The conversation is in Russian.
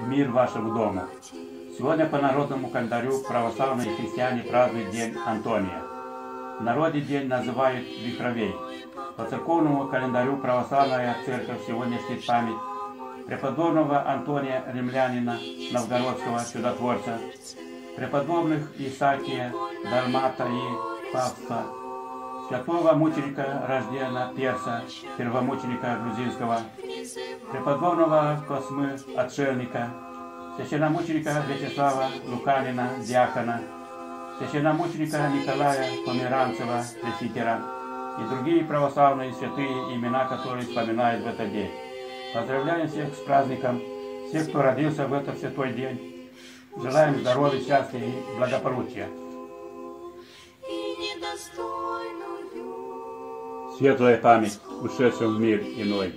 мир вашему дому. Сегодня по народному календарю православные христиане празднуют День Антония. В народе день называют Вихровей. По церковному календарю православная церковь сегодня чтит память преподобного Антония Римлянина, новгородского чудотворца, преподобных Исаакия, Дармата и Павства, святого мученика Рождена Перса, первомученика грузинского, преподобного Космы Отшельника, священномученика Вячеслава Луканина, диакона, священномученика Николая Померанцева, пресвитера и другие православные святые, имена которые вспоминают в этот день. Поздравляем всех с праздником, всех, кто родился в этот святой день. Желаем здоровья, счастья и благополучия. Светлая память ушедшим в мир иной.